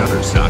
shutters.com.